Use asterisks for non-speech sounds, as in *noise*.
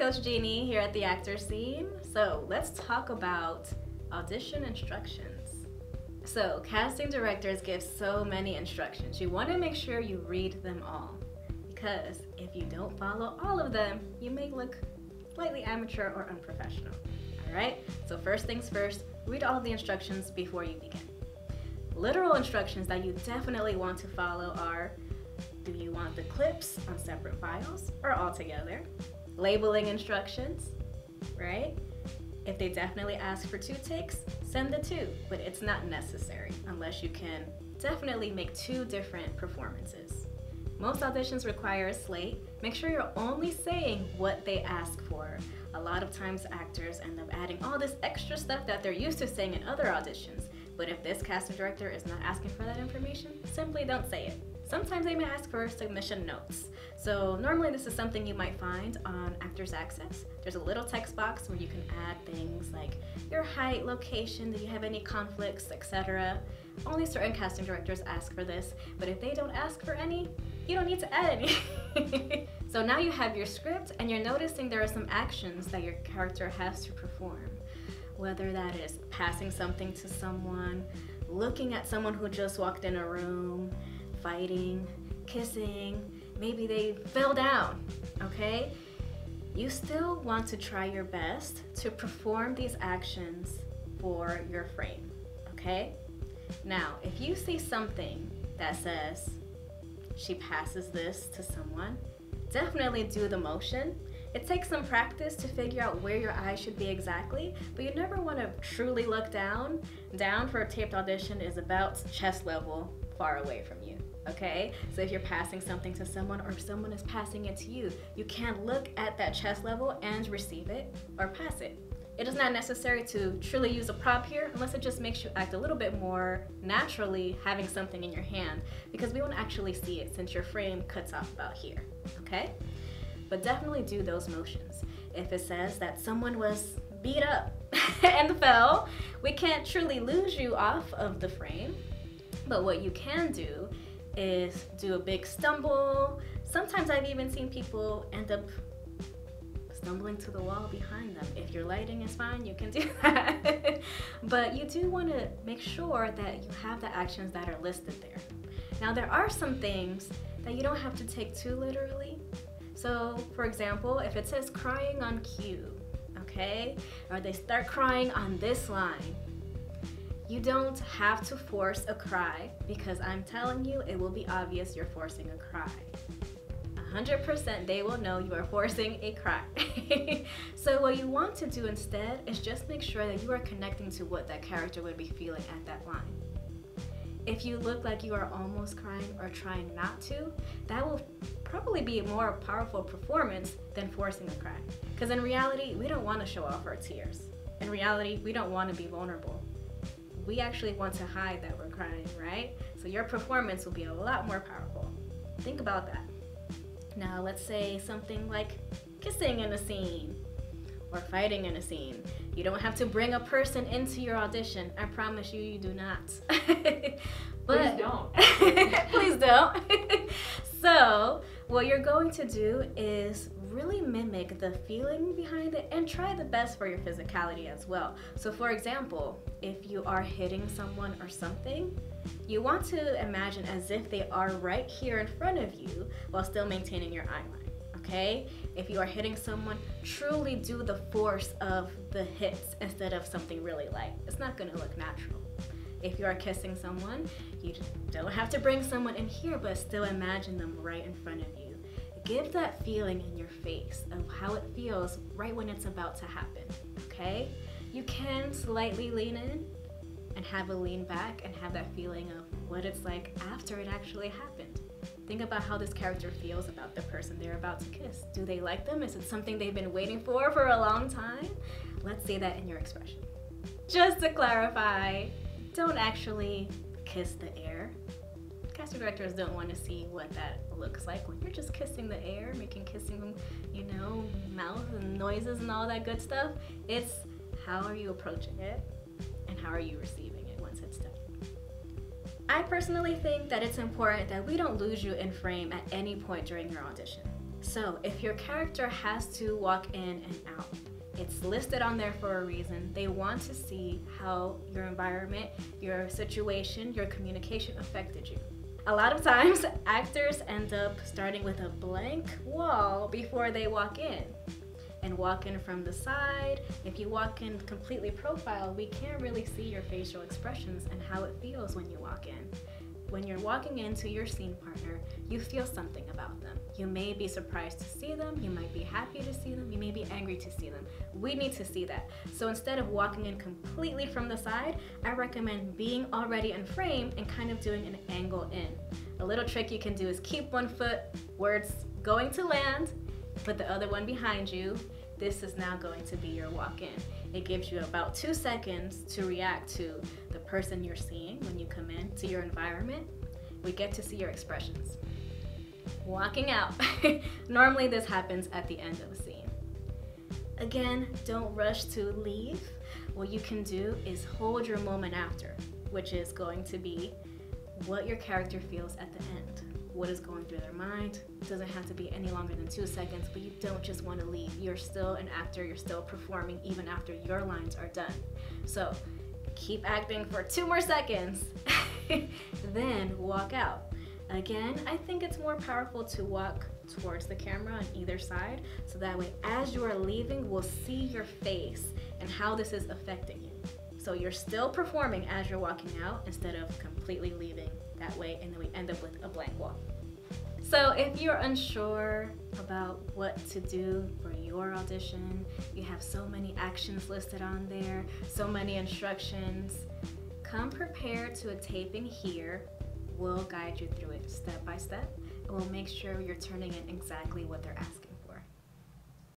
Coach Jeanne here at the Actor's Scene. So let's talk about audition instructions. So casting directors give so many instructions. You want to make sure you read them all because if you don't follow all of them, you may look slightly amateur or unprofessional. All right, so first things first, read all the instructions before you begin. Literal instructions that you definitely want to follow are do you want the clips on separate files or all together? Labeling instructions, right? If they definitely ask for two takes, send the two, but it's not necessary unless you can definitely make two different performances. Most auditions require a slate. Make sure you're only saying what they ask for. A lot of times actors end up adding all this extra stuff that they're used to saying in other auditions. But if this casting director is not asking for that information, simply don't say it. Sometimes they may ask for submission notes. So normally this is something you might find on Actors Access. There's a little text box where you can add things like your height, location, do you have any conflicts, etc. Only certain casting directors ask for this, but if they don't ask for any, you don't need to add any. *laughs* so now you have your script and you're noticing there are some actions that your character has to perform. Whether that is passing something to someone, looking at someone who just walked in a room, fighting, kissing, maybe they fell down, okay? You still want to try your best to perform these actions for your frame, okay? Now, if you see something that says she passes this to someone, definitely do the motion. It takes some practice to figure out where your eyes should be exactly, but you never want to truly look down. Down for a taped audition is about chest level far away from you okay? So if you're passing something to someone or if someone is passing it to you, you can't look at that chest level and receive it or pass it. It is not necessary to truly use a prop here unless it just makes you act a little bit more naturally having something in your hand because we won't actually see it since your frame cuts off about here, okay? But definitely do those motions. If it says that someone was beat up *laughs* and fell, we can't truly lose you off of the frame. But what you can do is do a big stumble. Sometimes I've even seen people end up stumbling to the wall behind them. If your lighting is fine, you can do *laughs* that. but you do want to make sure that you have the actions that are listed there. Now, there are some things that you don't have to take too literally. So, for example, if it says crying on cue, okay, or they start crying on this line, you don't have to force a cry because I'm telling you, it will be obvious you're forcing a cry. 100% they will know you are forcing a cry. *laughs* so what you want to do instead is just make sure that you are connecting to what that character would be feeling at that line. If you look like you are almost crying or trying not to, that will probably be a more powerful performance than forcing a cry. Because in reality, we don't want to show off our tears. In reality, we don't want to be vulnerable we actually want to hide that we're crying, right? So your performance will be a lot more powerful. Think about that. Now, let's say something like kissing in a scene or fighting in a scene. You don't have to bring a person into your audition. I promise you, you do not. *laughs* but please don't. *laughs* please don't. *laughs* so, what you're going to do is really mimic the feeling behind it and try the best for your physicality as well. So, for example, if you are hitting someone or something, you want to imagine as if they are right here in front of you while still maintaining your eye line. Okay? If you are hitting someone, truly do the force of the hits instead of something really light. It's not gonna look natural. If you are kissing someone, you don't have to bring someone in here, but still imagine them right in front of you give that feeling in your face of how it feels right when it's about to happen, okay? You can slightly lean in and have a lean back and have that feeling of what it's like after it actually happened. Think about how this character feels about the person they're about to kiss. Do they like them? Is it something they've been waiting for for a long time? Let's see that in your expression. Just to clarify, don't actually kiss the air casting directors don't want to see what that looks like when you're just kissing the air, making kissing, you know, mouth and noises and all that good stuff. It's how are you approaching it and how are you receiving it once it's done. I personally think that it's important that we don't lose you in frame at any point during your audition. So, if your character has to walk in and out, it's listed on there for a reason. They want to see how your environment, your situation, your communication affected you. A lot of times, actors end up starting with a blank wall before they walk in. Walk in from the side. If you walk in completely profile, we can't really see your facial expressions and how it feels when you walk in when you're walking into your scene partner, you feel something about them. You may be surprised to see them, you might be happy to see them, you may be angry to see them. We need to see that. So instead of walking in completely from the side, I recommend being already in frame and kind of doing an angle in. A little trick you can do is keep one foot where it's going to land, put the other one behind you. This is now going to be your walk in. It gives you about two seconds to react to the person you're seeing when you come in, to your environment. We get to see your expressions. Walking out. *laughs* Normally, this happens at the end of a scene. Again, don't rush to leave. What you can do is hold your moment after, which is going to be what your character feels at the end what is going through their mind. It doesn't have to be any longer than two seconds, but you don't just want to leave. You're still an actor, you're still performing even after your lines are done. So keep acting for two more seconds, *laughs* then walk out. Again, I think it's more powerful to walk towards the camera on either side so that way as you are leaving, we'll see your face and how this is affecting you. So you're still performing as you're walking out instead of completely leaving that way and then we end up with a blank wall. So if you're unsure about what to do for your audition, you have so many actions listed on there, so many instructions, come prepared to a taping here. We'll guide you through it step by step and we'll make sure you're turning in exactly what they're asking.